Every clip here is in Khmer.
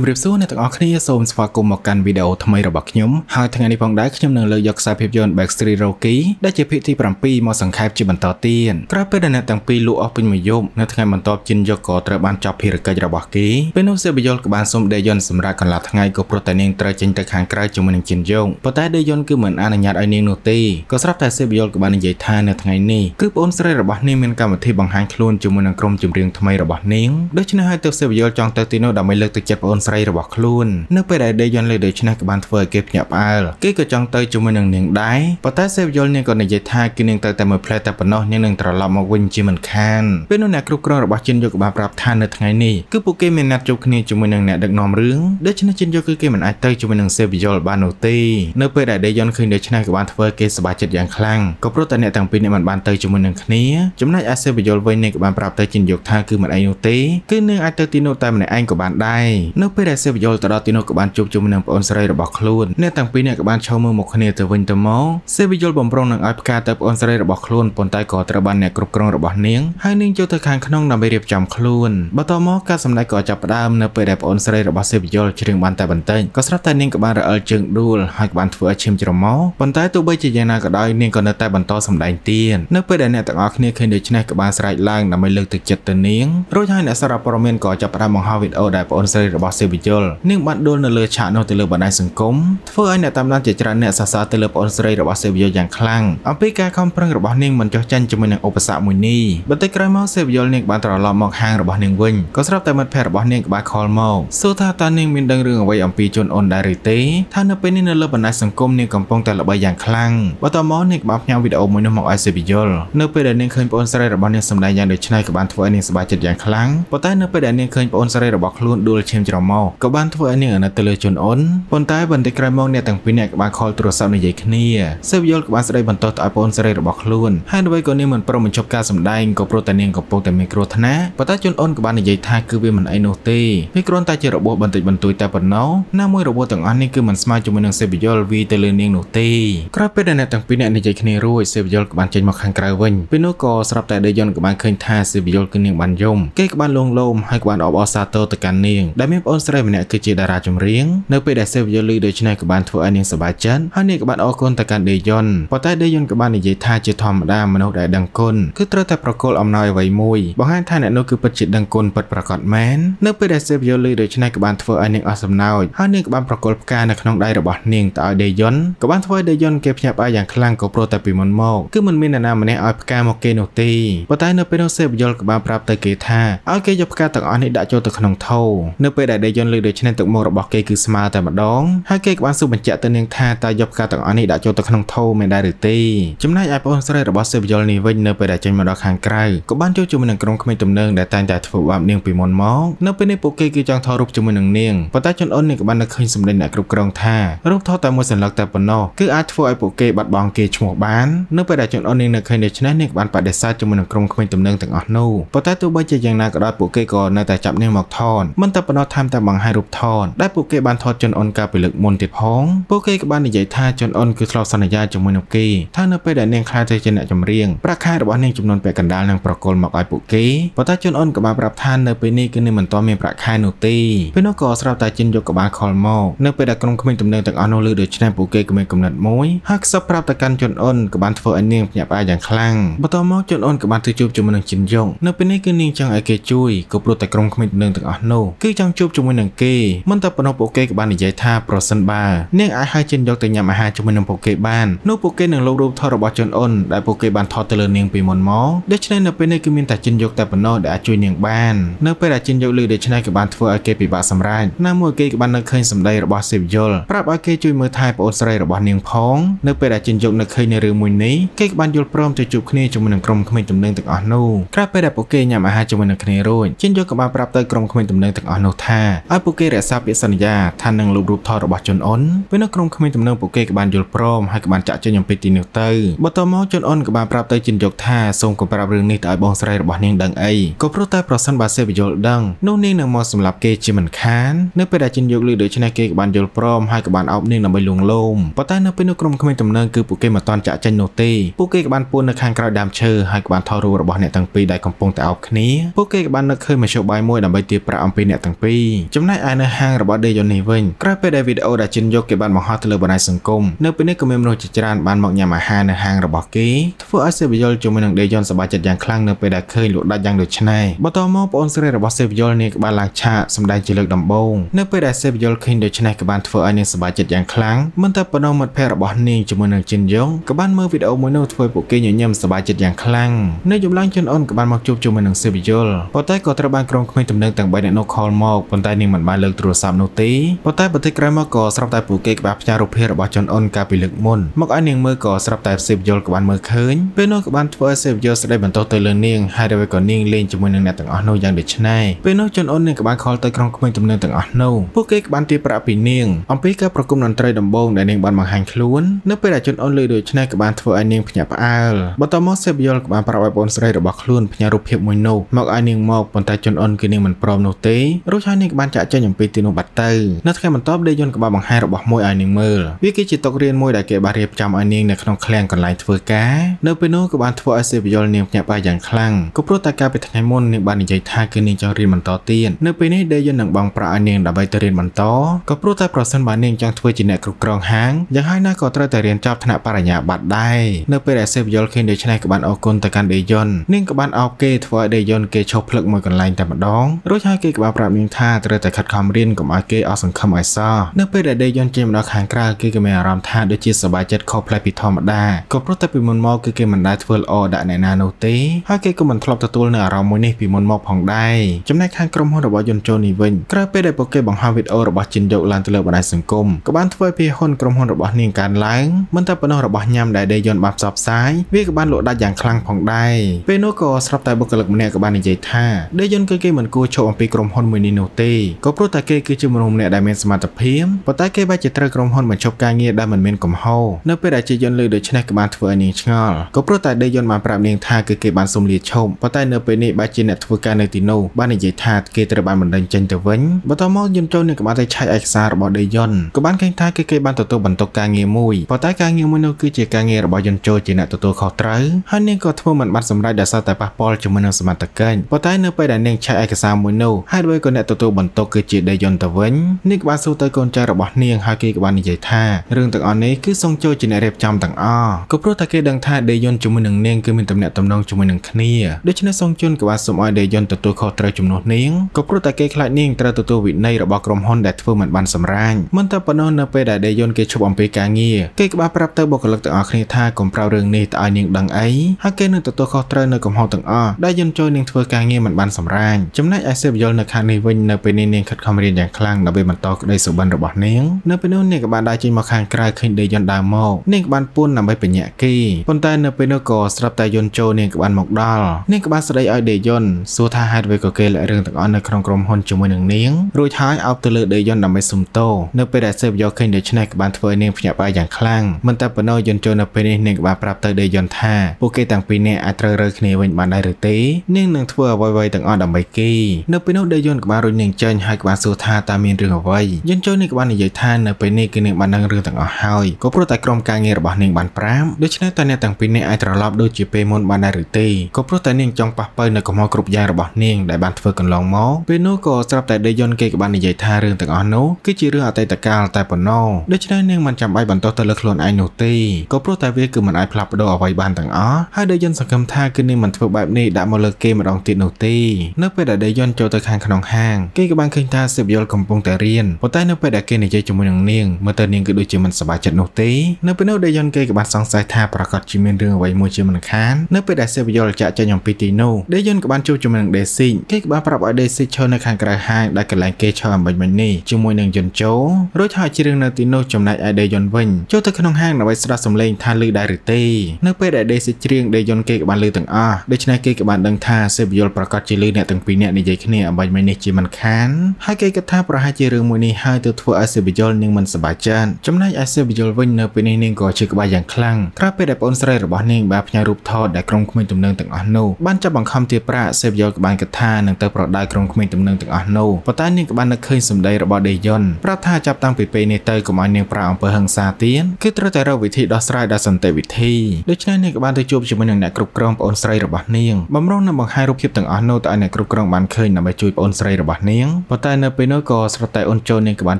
ជម្រាបសួរអ្នកទាំងអស់គ្នាសូមស្វាគមន៍មកកាន់វីដេអូថ្មីរបស់ខ្ញុំហើយថ្ងៃនេះផងដែរខ្ញុំនឹងលើកយកខ្សែភាពយន្ត Backstreet Rocky ដែលជាភាគទី7មកសង្ខេបជាបន្តទៀតក្រោយពេលដែលអ្នកទាំងពីរលក់អស់ពេញមួយយប់នៅថ្ងៃបន្ទាប់ជិនយកក៏ត្រូវបានចាប់ភារកិច្ចរបស់គេពេលនោះសេបយលក៏បានសុំដេយន្តសម្រាប់កន្លះថ្ងៃក៏ព្រោះតែនាងត្រូវចេញទៅខាងក្រៅជាមួយនឹងជិនយកប៉ុន្តែដេយន្តគឺមិនអនុញ្ញាតឲ្យនាងនោះទេក៏ស្រាប់តែសេបយលក៏បាននិយាយថានៅថ្ងៃនេះគឺប្អូនស្រីរបស់នាងមានកម្មវិធីបង្ហាញខ្លួនជាមួយនឹងក្រុមចម្រៀងថ្មីរបស់នាងដូច្នេះហើយទើបសេបយលចង់ទៅទីនោះដើម្បីលើកទឹកចិត្តប្អូនស្រីរបស់ខ្លួននៅពេលដែលដេយន់លេដូច្នេះក៏បានធ្វើឲ្យគេភ្ញាក់ផ្អើលគេក៏ចង់ទៅជាមួយនឹងនាងដែរប៉ុន្តែសេវយល់នាងក៏និយាយថាគឺនាងទៅតែមួយផ្លែតែប៉ុណ្ណោះនាងនឹងត្រឡប់មកវិញជាមិនខានពេលនោះអ្នកគ្រប់គ្រងរបស់ចិនយកក៏បានប្រាប់ថានៅថ្ងៃនេះគឺពួកគេមានណាត់ជួបគ្នាជាមួយនឹងអ្នកដឹកនាំរឿងដូច្នេះចិនយកគឺគេមិនអាចទៅជាមួយនឹងសេវយល់បាននោះទេនៅពេលដែលដេយន់ឃើញដូច្នេះក៏បានធ្វើគេសប្បាយចិត្តយ៉ាងខ្លាំងក៏ព្រោះតែអ្នកទាំងពីរនេះមិនបានទៅជាមួយនឹងគ្នាចំណែកឯសេវយល់វិញនាងក៏បានប្រាប់ទៅចិនយកថាគឺមិនអីនោះទេគឺនាងអាចទៅទីនោះតែម្នាក់ឯងក៏បានដែរនៅពេលដែលសេវយល់ទៅដល់ទីនោះក៏បានជួបជុំនឹងប្អូនស្រីរបស់ខ្លួនអ្នកទាំងពីរអ្នកក៏បានឈរមើលមកគ្នាទៅវិញទៅមកសេវីយល់បំរុងនឹងឲ្យផ្កាទៅប្អូនស្រីរបស់ខ្លួនប៉ុន្តែក៏ត្រូវបានអ្នកគ្រប់គ្រងរបស់នាងហើយនាងចូលទៅខាងក្នុងដើម្បីរៀបចំខ្លួនបន្តមកការសម្ដែងក៏ចាប់ផ្ដើមនៅពេលដែលប្អូនស្រីរបស់សេវីយល់ច្រៀងបានតែបន្តិចក៏ស្រាប់តែនាងក៏បានរអិលជើងដួលហើយក៏បានធ្វើឲ្យឈាមច្រមុះប៉ុន្តែទោះបីជាយ៉ាងណាក៏ដោយនាងក៏នៅតែបន្តសម្ដែងទៀតនៅពេលដែលអ្នកទាំងអស់គ្នាឃើញដូច្នេះក៏បានស្រែកឡើងដើម្បីលើកទឹកចិត្តទៅនាងរួចហើយអ្នកសារព័ត៌មានក៏ចាប់ផ្ដើមបង្ហោះវីដេអូដែលប្អូនស្រីរបស់សេវីយល់នាងបានដួលនៅលើឆាកនោះទៅលើបណ្ដាញសង្គមធ្វើឲ្យអ្នកតាមដានជាច្រើនអ្នកសរសើរទៅលើប្អូនស្រីរបស់សេវីយ៉ូយ៉ាងខ្លាំងអំពីការខំប្រឹងរបស់នាងមិនចុះចាញ់ជាមួយនឹងឧបសគ្គមួយនេះបន្តិចក្រោយមកសេវីយ៉ូនាងបានត្រឡប់មកហាងរបស់នាងវិញក៏ស្រាប់តែមិត្តភ័ក្តិរបស់នាងក៏បានខលមកសួរថាតើនាងមានដឹងរឿងអ្វីអំពីជនអូនដែរឬទេថានៅពេលនេះនៅលើបណ្ដាញសង្គមនាងកំពុងតែល្បីយ៉ាងខ្លាំងបន្តមកនាងក៏បានផ្ញើវីដេអូមួយនោះមកឲ្យសេវីយ៉ូនៅពេលដែលនាងឃើញប្អូនស្រីរបស់នាងសម្ដែងយ៉ាងដូចនេះក៏បានធ្វើឲ្យនាងសប្បាយចិត្តយ៉ាងខ្លាំងប៉ុន្តែនៅពេលដែលនាងឃើញប្អូនស្រីរបស់ខ្លួនដួលឈាមច្រមុះក៏បានធ្វើឲ្យនាងអាណិតទៅលើជនអូនប៉ុន្តែបន្តិចក្រោយមកអ្នកទាំងពីរនាក់ក៏បានខលទូរស័ព្ទនិយាយគ្នាសេវយល់ក៏បានស្ដីបន្ទោសទៅឲ្យប្អូនស្រីរបស់ខ្លួនហើយអ្វីក៏នាងមិនព្រមបញ្ចប់ការសម្ដែងក៏ព្រោះតែនាងកំពុងតែមានគ្រោះថ្នាក់ប៉ុន្តែជនអូនក៏បាននិយាយថាគឺវាមិនអីនោះទេវាគ្រាន់តែជារបួសបន្តិចបន្តួចតែប៉ុណ្ណោះណាមួយរបួសទាំងអស់នេះគឺមិនស្មើជាមួយនឹងសេវយល់វីទៅលើនាងនោះទេក្រោយពេលដែលអ្នកទាំងពីរនាក់និយាយគ្នារួចសេវយល់ក៏បានចេញមកខាងក្រៅវិញពេលនោះក៏ស្រាប់តែដេយ៉ុនក៏បានឃើញថាសេវយល់គឺនាងបានយំគេក៏បានលងលោមហើយក៏បានអបអរសាទរទៅកាន់នាងដែលមានប្អូនស្រីម្នាក់គឺជាតារាចម្រៀងនៅពេលដែលសេវយល់ឮដូច្នេះក៏បានធ្វើឲ្យនាងសប្បាយចិត្តហើយនាងក៏បានអរគុណទៅកាន់ដេយ៉ុនប៉ុន្តែដេយ៉ុនក៏បាននិយាយថាជាធម្មតាមនុស្សដែលដឹងគុណគឺត្រូវតែប្រគល់អំណោយអ្វីមួយបង្ហាញថាអ្នកនោះគឺពិតជាដឹងគុណពិតប្រាកដមែននៅពេលដែលសេវយល់ឮដូច្នេះក៏បានធ្វើឲ្យនាងអស់សំណោចហើយនាងក៏បានប្រគល់ផ្កានៅក្នុងដៃរបស់នាងទៅឲ្យដេយ៉ុនក៏បានធ្វើឲ្យដេយ៉ុនគេភ្ញាក់ផ្អើលយ៉ាងខ្លាំងក៏ព្រោះតែពីមុនមកគឺមិនមាននរណាម្នាក់ឲ្យផ្កាមកគេនោះទេប៉ុន្តែនៅពេលនោះសេវយល់ក៏បានប្រាប់ទៅគេថាឲ្យគេយកផ្កាទាំងអស់នេះដាក់ចូលទៅក្នុងថូនៅពេលដែលដេយ៉ុនឮដូច្នេះទឹកមុខរបស់គេគឺស្មើតែម្ដងហើយគេក៏បានសួរបញ្ជាក់ទៅនាងថាតើយកផ្កាទាំងអស់នេះដាក់ចូលទៅក្នុងថូមែនដែរឬទេចំណែកឯប្អូនស្រីរបស់សេវយល់នេះវិញនៅពេលដែលចេញមកដល់ខាងក្រៅក៏បានចូលជាមួយនឹងក្រុមក្មេងទំនើងដែលតែងតែធ្វើបាបនាងពីមុនមកនៅពេលនេះពួកគេគឺចង់ថតរូបជាមួយនឹងនាងប៉ុន្តែជនអូននេះក៏បាននឹកឃើញសម្លេងអ្នកគ្រប់គ្រងថារូបថតតែមួយសន្លឹកតែប៉ុណ្ណោះគឺអាចធ្វើឲ្យពួកគេបាត់បង់គេឈ្មោះបាននៅពេលដែលជនអូននេះនឹកឃើញដូច្នេះនាងក៏បានបដិសេធជាមួយនឹងក្រុមក្មេងទំនើងទាំងអស់នោះប៉ុន្តែទោះបីជាយ៉ាងណាក៏ដោយពួកគេក៏នៅតែចាប់នាងមកថតមិនតែប៉ុណ្ណោះថែមទាំងបង្ហាញរូបថតដែលពួកគេបានថតជនអូនកាលពីលើកមុនទៀតផងពួកគេក៏បាននិយាយថាជនអូនគឺធ្លាប់សន្យាជាមួយនឹងគេថានៅពេលដែលនាងខ្លាចទៅជាអ្នកចម្រៀងប្រាក់ខែរបស់នាងចំនួនពាក់កណ្ដាលនឹងប្រកល់មកឲ្យពួកគេប៉ុន្តែជនអូនក៏បានប្រាប់ថានៅពេលនេះគឺនាងមិនទាន់មានប្រាក់ខែនោះទេពេលនោះក៏ស្រាប់តែជិនយកក៏បានខលមកនៅពេលដែលក្រុមក្មេងទំនើងទាំងអស់នោះលើដូច្នេះពួកគេក៏មានកំណត់មួយហើយខ្សឹបប្រាប់ទៅកាន់ជនអូនក៏បានធ្វើឲ្យនាងភ្ញាក់ផ្អើលយ៉ាងខ្លាំងបន្ទាប់មកជនអូនក៏បានទៅជួបជាមួយនឹងជិនយកនៅពេលនេះគឺនាងចង់ឲ្យគេជួយក៏ព្រោះតែក្រុមក្មេងទំនើងទាំងអស់នោះគឺចង់ជួបជាមួយនឹងគេមិនតែប៉ុណ្ណោះពួកគេក៏បាននិយាយថាប្រសិនបើនាងអាចឲ្យជិនយកទៅញ៉ាំអាហារជាមួយនឹងពួកគេបាននោះពួកគេនឹងលុបរូបថតរបស់ជនអូនដែលពួកគេបានថតទៅលើនាងពីមុនមកដូច្នេះនៅពេលនេះគឺមានតែជិនយកតែប៉ុណ្ណោះដែលអាចជួយនាងបាននៅពេលដែលជិនយកលឺដូច្នេះក៏បានធ្វើឲ្យគេពិបាកសម្រេចណាមួយគេក៏បាននឹកឃើញសម្ដីរបស់សេវយល់ប្រាប់ឲ្យគេជួយមើលថែប្អូនស្រីរបស់នាងផងនៅពេលដែលជិនយកនឹកឃើញនៅរឿងមួយនេះគេក៏បានយល់ព្រមទៅជួបគ្នាជាមួយនឹងក្រុមក្មេងទំនើងទាំងអស់នោះក្រោយពេលដែលពួកគេញ៉ាំអាហារជាមួយនឹងគ្នារួចជិនយកក៏បានប្រាប់ទៅក្រុមក្មេងទំនើងទាំងអស់នោះថាឲ្យពួកគេរក្សាពាក្យសន្យាថានឹងលុបរូបថតរបស់ជន់អុនពេលនោះក្រុមក្មេងទំនើងពួកគេក៏បានយល់ព្រមហើយក៏បានចាក់ចេញអំពីទីនោះទៅបន្តមកជន់អុនក៏បានប្រាប់ទៅជិនយកថាសូមកុំប្រាប់រឿងនេះទៅឲ្យបងស្រីរបស់នាងដឹងអីក៏ព្រោះតែប្រសិនបើសេវយល់ដឹងនោះនាងនឹងមកសម្លាប់គេជាមិនខាននៅពេលដែលជិនយកលឺដូច្នេះគេក៏បានយល់ព្រមហើយក៏បានអោបនាងដើម្បីលួងលោមប៉ុន្តែនៅពេលនោះក្រុមក្មេងទំនើងគឺពួកគេមិនតាន់ចាក់ចេញនោះទេពួកគេក៏បានពួននៅខាងក្រោយដើមឈើហើយក៏បានថតរូបរបស់អ្នកទាំងពីរដែលកំពុងតែអោបគ្នាពួកគេក៏បាននឹកឃើញមធ្យោបាយមួយដើម្បីទារប្រាក់អំពីអ្នកទាំងពីរចំណែកឯនៅហាងរបស់ដេយ៉ុននេះវិញក្រោយពេលដែលវីដេអូដែលជិនយកគេបានបង្ហោះទៅលើបណ្ដាញសង្គមនៅពេលនេះក៏មានមនុស្សជាច្រើនបានមកញ៉ាំអាហារនៅហាងរបស់គេធ្វើឲ្យសេវីយលជាមួយនឹងដេយ៉ុនសប្បាយចិត្តយ៉ាងខ្លាំងនៅពេលដែលឃើញលក់ដាច់យ៉ាងដូចនេះបន្តមកប្អូនស្រីរបស់សេវីយលនេះក៏បានឡើងឆាកសម្ដែងជាលើកដំបូងនៅពេលដែលសេវីយលឃើញដូច្នេះក៏បានធ្វើឲ្យនាងសប្បាយចិត្តយ៉ាងខ្លាំងមិនតែប៉ុណ្ណោះមិត្តភ័ក្តិរបស់នាងជាមួយនឹងជិនយ៉ុងក៏បានមើលវីដេអូមួយនោះធ្វើពួកគេញញឹមសប្បាយចិត្តយ៉ាងខ្លាំងនៅយប់ឡើងជិនអូនក៏បានមកជួបជាមួយនឹងសេវីយលប៉ុន្តែក៏ត្រូវបានក្រុមក្មេងទំនើងទាំង3នាក់នោះខលមកប៉ុន្តែនាងមិនបានលើកទូរស័ព្ទនោះទេប៉ុន្តែបន្តិចក្រោយមកក៏ស្រាប់តែពួកគេក៏បានផ្ញើរូបភាពរបស់ជិនអូនកាលពីលើកមុនមកឲ្យនាងមើលក៏ស្រាប់តែសេវីយលក៏បានមើលឃើញពេលនោះក៏បានធ្វើឲ្យសេវីយលស្ដីបន្ទោសទៅលើនាងហើយដោយក៏នាងលេងជាមួយនឹងអ្នកទាំងអស់នោះយ៉ាងដូចនេះពេលនោះជិនអូននាងក៏បានខលទៅក្រុមក្មេងទំនើងទាំងអស់នោះពួកគេក៏បានទារប្រាក់ពីនាងអំពីការប្រគំតន្ត្រីដំបូងដែលនាងបានបង្ហាញខ្លួននៅពេលដែលជិនអូនលើដូចនេះក៏បានធ្វើឲ្យនាងភ្ញាក់ផ្អើលបន្តមកសេបយលក៏បានប្រាប់ឲ្យបងស្រីរបស់ខ្លួនផ្ញើរូបភាពមួយនោះមកឲ្យនាងមកប៉ុន្តែជិនអូនគឺនាងមិនព្រមនោះទេរួចហើយនាងក៏បានចាក់ចេញអំពីទីនោះបាត់ទៅនៅថ្ងៃបន្ទាប់ដេយុនក៏បានបង្ហាញរបស់មួយឲ្យនាងមើលវាគឺជាតុរៀនមួយដែលគេបានរៀបចំឲ្យនាងនៅក្នុងឃ្លាំងកន្លែងធ្វើការនៅពេលនោះក៏បានធ្វើឲ្យសេបយលនាងភ្ញាក់ផ្អើលយ៉ាងខ្លាំងក៏ព្រោះតែកាលពីថ្ងៃមុននាងបាននិយាយថាគឺនាងចង់រៀនបន្តទៀតនៅពេលនេះដេយុននឹងបងប្រាក់ឲ្យនាងដើម្បីទៅរៀនបន្តក៏ព្រោះតែប្រសិនបើនាងចង់ធ្វើជាអ្នកគ្រប់គ្រងហាងយ៉ាងហើយណាក៏ត្រូវតែរៀនចប់ថ្នាក់បរិញ្ញាបត្រដែរនៅពេលដែលសេបយល់ឃើញដូច្នេះក៏បានអរគុណទៅកាន់ដេយុននាងក៏បានអោបគេធ្វើឲ្យដេយុនគេឈប់ភ្លឹកមួយកន្លែងតែម្ដងរួចហើយគេក៏បានប្រាប់នាងថាត្រូវតែខិតខំរៀនកុំឲ្យគេអស់សង្ឃឹមឲ្យសោះនៅពេលដែលដេយុនចេញមកដល់ខាងក្រៅគេក៏មានអារម្មណ៍ថាដូចជាសប្បាយចិត្តខុសប្លែកពីធម្មតាក៏ព្រោះតែពីមុនមកគឺគេមិនដែលធ្វើល្អដាក់អ្នកណានោះទេហើយគេក៏មិនធ្លាប់ទទួលនៅអារម្មណ៍មួយនេះពីមុនមកផងដែរចំណែកខាងក្រុមហ៊ុនរបស់យន្តចូលនេះវិញក្រោយពេលដែលពួកគេបង្ហោះវីដេអូរបស់ជីនយកឡើងទៅលើបណ្ដាញសង្គមក៏បានធ្វើឲ្យភាហ៊ុនក្រុមហ៊ុនរបស់នាងកើនឡើងមិនតែប៉ុណ្ណោះរបស់ញ៉ាំដែលដេយុនបានផ្សព្វផ្សាយវាក៏បានលក់ដាច់យ៉ាងខ្លាំងផងដែរពេលនោះក៏ស្រាប់តែបុគ្គលិកម្នាក់ក៏បាននិយាយថាដេយុនគឺគេមិនគួរឈប់អំពីក្រុមហ៊ុនមួយនេះនោះទេក៏ព្រោះតែគេគឺជាមនុស្សម្នាក់ដែលមានសមត្ថភាពប៉ុន្តែគេបែរជាត្រូវក្រុមហ៊ុនបញ្ឈប់ការងារដែលមិនមានកំហុសនៅពេលដែលជាយន្តលើដូច្នេះក៏បានធ្វើឲ្យនាងឆ្ងល់ក៏ព្រោះតែដេយុនបានប្រាប់នាងថាគឺគេបានសុំលាឈប់ប៉ុន្តែនៅពេលនេះបែរជាអ្នកធ្វើការនៅទីនោះបាននិយាយថាគេត្រូវបានបណ្តេញចេញទៅវិញបន្តមកយន្តចូលនាងក៏បានទៅឆែកឯកសាររបស់ដេយុនក៏បានឃើញថាគឺគេបានទទួលបន្ទុកការងារមួយប៉ុន្តែការងារមួយនោះគឺជាការងាររបស់យន្តចូលជាអ្នកទទួលខុសត្រូវហើយនាងក៏ធ្វើមិនបានសម្រេចដោយសារតែប៉ះពាល់ជាមួយនឹងសមត្ថកិច្ចប៉ុន្តែនៅពេលដែលនាងឆែកឯកសារមួយនោះហើយដោយក៏អ្នកទទួលបន្ទុកគឺជាដេយុនទៅវិញនាងក៏បានសួរទៅកូនចៅរបស់នាងហើយគេក៏បាននិយាយថារឿងទាំងអស់នេះគឺសុងចូលជាអ្នករៀបចំទាំងអស់ក៏ព្រោះតែគេដឹងថាដេយុនជាមួយនឹងនាងគឺមានទំនាក់ទំនងជាមួយនឹងគ្នាដូច្នេះសុងជុនក៏បានសូមឲ្យដេយុនទទួលខុសត្រូវជំនួសនាងក៏ព្រោះតែគេខ្លាចនាងត្រូវទទួលវិន័យរបស់ក្រុមហ៊ុនដែលធ្វើមិនបានសម្រាញមិនតែប៉ុណ្ណោះនៅពេលដែលដេយុនគេឈប់អំពីការងារគេក៏បានប្រាប់ទៅបុគ្គលិកទាំងអស់គ្នាថាកុំប្រោរឿងនេះទៅឲ្យនាងដឹងអីហើយគេនឹងទទួលខុសត្រូវនៅកំហុសទាំងអស់ដែលយន្តចូលនាងធ្វើការងារមិនបានសម្រាញចំណែកឯសេបយលនៅខាងនេះវិញនៅពេលនេះនាងខិតខំរៀនយ៉ាងខ្លាំងដើម្បីបន្តក្តីសុបិនរបស់នាងនៅពេលនោះនាងក៏បានដើរចេញមកខាងក្រៅឃើញដេយន្តដើរមកនាងក៏បានពួនដើម្បីបញ្ញាក់គេប៉ុន្តែនៅពេលនោះក៏ស្រាប់តែយន្តចូលនាងក៏បានមកដល់នាងក៏បានស្ដីឲ្យដេយន្តសួរថាហេតុអ្វីក៏គេលាក់រឿងទាំងអស់នៅក្នុងក្រុមហ៊ុនជាមួយនឹងនាងរួចហើយអោបទៅលើដេយន្តដើម្បីសុំទោសនៅពេលដែលសេបយកឃើញដូច្នេះក៏បានធ្វើឲ្យនាងភ្ញាក់ផ្អើលយ៉ាងខ្លាំងមិនតែប៉ុណ្ណោះយន្តចូលនៅពេលនេះនាងក៏បានប្រាប់ទៅដេយន្តថាពួកគេទាំងពីរនាក់អាចត្រូវរើគ្នាវិញបានដែរឬទេនាងនឹងធ្វើអ្វីៗទាំងអស់ដើម្បីគេនៅពេលនោះដេយន្តក៏បានរុញនាងចេញហើយក៏បានសួរថាតើមានរឿងអ្វីយន្តចូលនេះក៏បាននិយាយថានៅពេលនេះគឺនាងបានដឹងរឿងទាំងអស់ហើយក៏ព្រោះតែក្រុមការងាររបស់នាងបានប្រាប់ដូច្នេះតើអ្នកទាំងពីរនាក់អាចត្រឡប់ដូចជាពេលមុនបានដែរឬទេក៏ព្រោះតែនាងចង់ប៉ះប៉ូវនៅកំហុសគ្រប់យ៉ាងរបស់នាងដែលបានធ្វើកន្លងមកពេលនោះក៏ស្រាប់តែដេយន្តគេក៏បាននិយាយថារឿងទាំងអស់នោះគឺជារឿងអតីតកាលតែប៉ុណ្ណោះដូច្នេះនាងមិនចាំបាច់បន្តទៅលើខ្លួនឯងនោះទេក៏ព្រោះតែវាគឺមិនអាចផ្លាស់ប្ដូរអ្វីបានទាំងអស់ហើយដេយន្តសង្ឃឹមថាគឺនាងមិនធ្វើបែបនេះដាក់មកលើគេម្ដងទៀតនោះទេនៅពេលដែលដេយន្តចូលទៅខាងក្នុងហាងគេក៏បានឃើញថាសេបយលកំពុងតែរៀនប៉ុន្តែនៅពេលដែលគេនិយាយជាមួយនឹងនាងមើលទៅនាងគឺដូចជាមិនសប្បាយចិត្តនោះទេនៅពេលនោះដេយន្តគេក៏បានសង្ស័យថាប្រកាសជាមានរឿងអ្វីមួយជាមិនខាននៅពេលដែលសេបយលចាក់ចេញអំពីទីនោះដេយន្តក៏បានជួបជាមួយនឹងដេស៊ីគេក៏បានប្រាប់ឲ្យដេស៊ីឈរនៅខាងក្រៅហាងដែលកន្លែងគេឈរអំបញ្ញមិញនេះជាមួយនឹងយន្តចូលរួចហើយជ្រៀងនៅទីនោះចំណែកឯដេយន្តវិញចូលទៅក្នុងហាងដើម្បីស្ដាប់សំឡេងថាឮដែរឬទេនៅពេលដែលដេស៊ីជ្រៀងដេយន្តគេក៏បានឮទាំងអស់ដូច្នេះគេក៏បានដឹងថាសេបយលប្រកាសជាឮអ្នកទាំងពីរនាក់និយាយគ្នាអំបញ្ញមិញនេះជាមិនខានហើយគេគិតថាប្រហែលជារឿងមួយនេះហើយទៅធ្វើឲ្យសេបយលនាងមិនសប្បាយចិត្តចំណែកឯសេបយលវិញនៅពេលនេះនាងក៏ជឿក្បាយយ៉ាងខ្លាំងក្រោយពេលដែលប្អូនស្រីរបស់នាងបានផ្ញើរូបថតដែលក្រុមក្មេងទំនើងទាំងអស់នោះបានចាប់បង្ខំទារប្រាក់សេបយលក៏បានគិតថានឹងទៅប្រដៅក្រុមក្មេងទំនើងទាំងអស់នោះប៉ុន្តែនាងក៏បាននឹកឃើញសម្ដីរបស់ដេយុនប្រាប់ថាចាប់តាំងពីពេលនេះទៅកុំឲ្យនាងប្រាអំពើហិង្សាទៀតគឺត្រូវតែរកវិធីដោះស្រាយដោយសន្តិវិធីដូច្នេះនាងក៏បានទៅជួបជាមួយនឹងអ្នកគ្រប់គ្រងប្អូនស្រីរបស់នាងបំរុងនឹងបង្ហាញរូបភាពទាំងអស់នោះទៅឲ្យអ្នកគ្រប់គ្រងបានឃើញដើម្បីជួយប្អូនស្រីរបស់នាងប៉ុន្តែនៅពេលនោះក៏ស្រតែអូនចូលនាងក៏បាន